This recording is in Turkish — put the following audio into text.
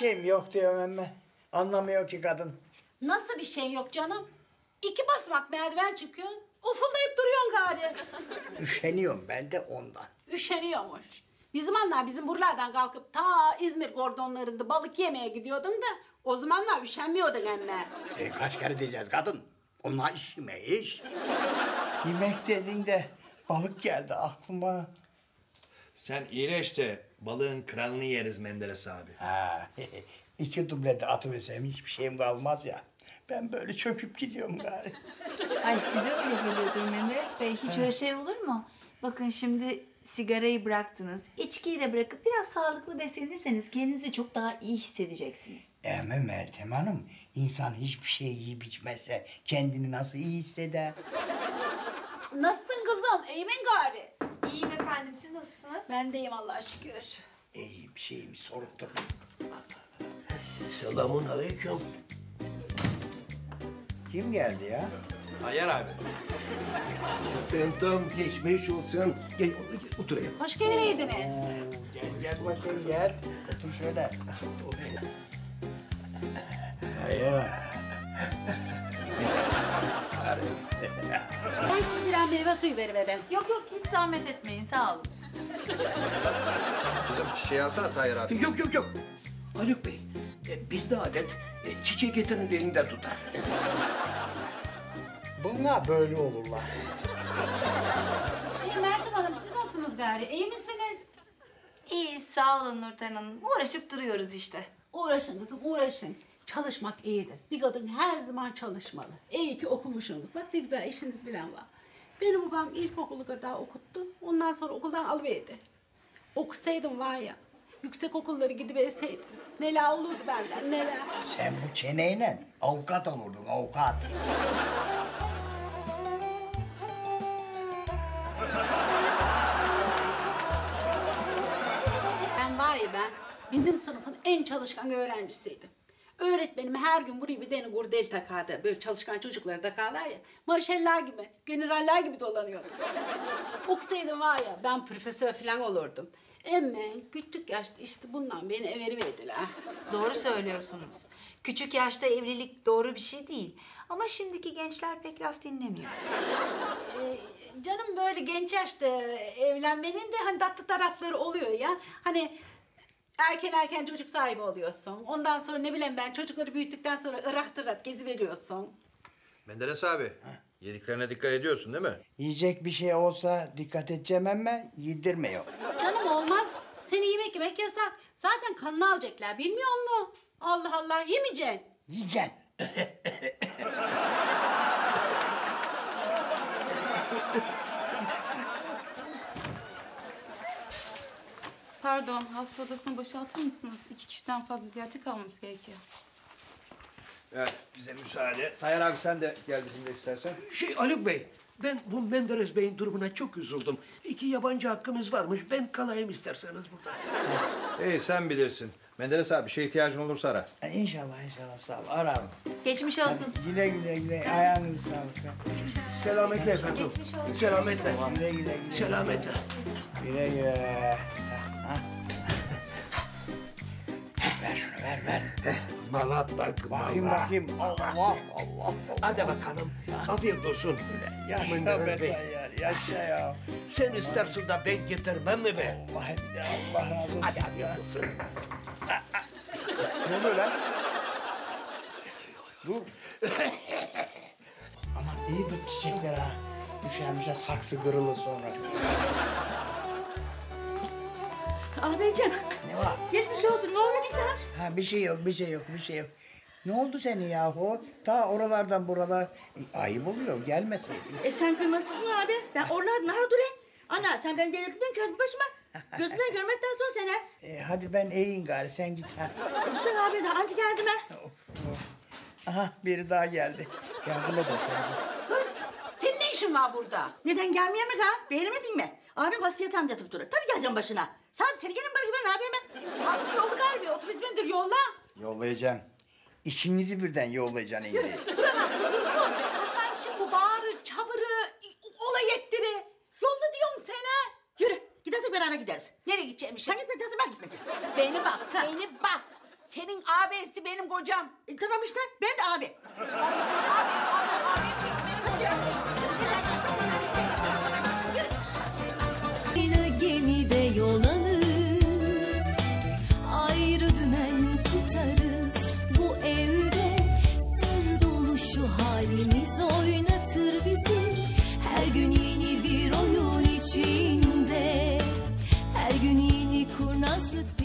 şeyim yok diyorum emme. Anlamıyor ki kadın. Nasıl bir şey yok canım? İki basmak merdiven çıkıyorsun. Ufullayıp duruyorsun gari. Üşeniyorum ben de ondan. Üşeniyormuş. Bizim anlar bizim buralardan kalkıp ta İzmir kordonlarında balık yemeye gidiyordun da o zamanlar üşenmiyordun emme. Seni kaç kere diyeceğiz kadın? Onlar iş mi iş? Yemek dedin de balık geldi aklıma. Sen iyileş de balığın kralını yeriz Menderes abi. Ha, iki duble de atıversem hiçbir şeyim kalmaz ya. Ben böyle çöküp gidiyorum gari. Ay size öyle geliyordur Menderes Bey. Hiç öyle şey olur mu? Bakın şimdi sigarayı bıraktınız. İçkiyi de bırakıp biraz sağlıklı beslenirseniz kendinizi çok daha iyi hissedeceksiniz. Ama Meltem Hanım, insan hiçbir şey yiyip içmezse kendini nasıl iyi hisseder? Nasılsın kızım? İyi misin gari? İyiyim efendim. Siz nasılsınız? Ben deyim Allah'a şükür. İyi bir şey mi sorup durma. Selamun aleyküm. Kim geldi ya? Hayır abi. Ben tam geçmiş olsan. Gel, gel oturayım. Hoş gelmeydiniz. Gel gel bakayım gel. Otur şöyle. Hayır. Ben size birer meyve suyu veriverin. Yok yok hiç zahmet etmeyin sağ olun. Kızım çiçeği alsana Tayyar abi. Yok yok yok. Haluk Bey, e, bizde adet e, çiçek getirin elinde tutar. Bunlar böyle olurlar. İyi Meltem Hanım siz nasılsınız gari? İyi misiniz? İyi sağ olun Nurten Hanım. Uğraşıp duruyoruz işte. Uğraşın kızım uğraşın. Çalışmak iyidir. Bir kadın her zaman çalışmalı. İyi ki okumuşsunuz. Bak ne güzel işiniz bilen var. Benim babam ilkokulu kadar okuttu. Ondan sonra okuldan alıverdi. Okusaydım var ya, yüksek okulları gidiverseydim. Neler olurdu benden neler. Sen bu çeneyle avukat olurdun avukat. Ben var ya ben, bizim sınıfın en çalışkan öğrencisiydim. Öğretmenim her gün buraya bir tane gurdel takardı. Böyle çalışkan çocukları takarlar ya. Marşeller gibi, generaller gibi dolanıyordum. Okusaydım var ya ben profesör falan olurdum. Emme küçük yaşta işte bundan beni everiverdiler. Doğru söylüyorsunuz. Küçük yaşta evlilik doğru bir şey değil. Ama şimdiki gençler pek laf dinlemiyor. Ee, canım böyle genç yaşta evlenmenin de hani tatlı tarafları oluyor ya. Hani erken erken çocuk sahibi oluyorsun. Ondan sonra ne bileyim ben çocukları büyüttükten sonra ırak tırak gezi veriyorsun. Menderes abi. Yediklerine dikkat ediyorsun değil mi? Yiyecek bir şey olsa dikkat edeceğim ama yedirmiyor. Canım olmaz. Seni yemek yemek yasak. Zaten kanını alacaklar bilmiyor musun? Allah Allah yemeyeceksin. Yiyeceksin. Pardon, hasta odasını boşaltır mısınız? İki kişiden fazla ziyaretçi kalmaması gerekiyor. Evet bize müsaade. Tayyar abi sen de gel bizimle istersen. Şey Haluk Bey, ben bu Menderes Bey'in durumuna çok üzüldüm. İki yabancı hakkımız varmış. Ben kalayım isterseniz burada. İyi sen bilirsin. Menderes abi bir şeye ihtiyacın olursa ara. Ha, İnşallah inşallah sağ ol. Ararım. Geçmiş olsun. Güle güle güle. Ayağınızı sağlık. Selametle efendim. Selametle. Güle güle güle. Selametle. Güle güle. Ver şunu ver ver. Bana bak Bakayım bana. Allah Allah Allah. Hadi bakalım. Afiyet olsun. Yaşa Menderes be Bey. Tayyar. Yaşa ya. Sen istersin de ben getirmem mi be? Allah, Allah razı olsun. Hadi afiyet olsun. Ne oluyor lan? Dur. Aman iyi tut çiçekler ha. Düşer düşer saksı kırılır sonra. Ağabeyciğim, Ne var? geçmiş olsun. Ne olmadı sana? Ha bir şey yok, bir şey yok, bir şey yok. Ne oldu senin yahu? Ta oralardan buralar. E, ayıp oluyor, gelmeseydin. E sen kırmızısın mı abi? Ben oralarda ne durayım? Ana sen beni delirttin kendi başıma. Gözümden görmekten sonra seni. E, hadi ben eğin gari, sen git ha. Hüseyin abi daha önce geldi mi? Aha, biri daha geldi. Yardım edersen. Kız senin ne işin var burada? Neden gelmiyor mu ha? Beğenemedin mi? Abim vasiyet anlatıp durur. Tabii geleceğim başına. Sadece seni gelin bırakıp ben abime. Abi yolu galiba otobüs bindir yolla. Yollayacağım. İkinizi birden yollayacaksın İnci. Duramam kız dur dur. Hastane için bu bağırı, çavırı, olay ettiri. Yolla diyorum sana. Yürü. Gidersek beraber gideriz. Nereye gideceğim Sen gitme dersin ben gitmeyeceğim. Beni bak, beni bak. Senin abisi benim kocam. E, tamam işte ben de abi. Abi, abi, abi diyor, benim kocam. Aynı gemide yol alır. Ayrı bu evde Sır dolu şu halimiz oynatır bizi. Her gün yeni bir oyun içinde. Her gün yeni kurnazlık